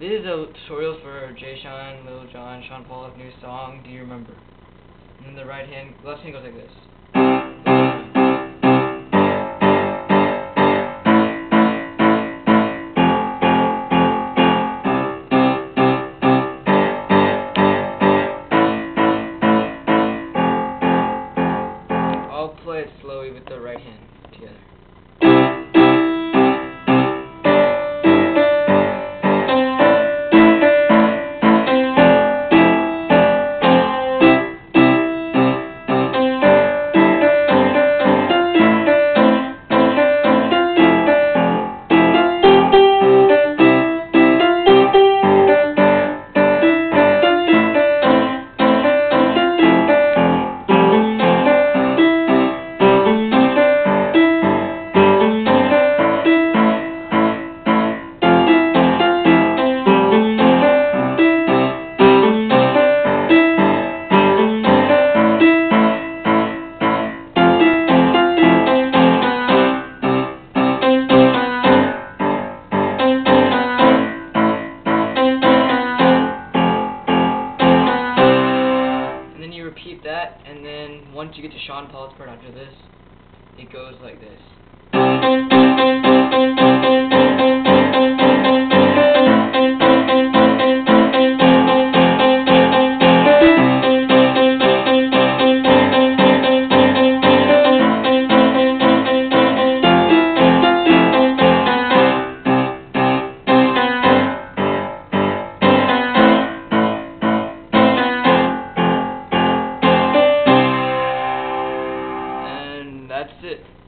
This is a tutorial for Jay Sean, Lil Jon, Sean Paul's new song, Do You Remember? And then the right hand, left hand goes like this. I'll play it slowly with the right hand together. repeat that, and then once you get to Sean Paul's part after this, it goes like this. That's it.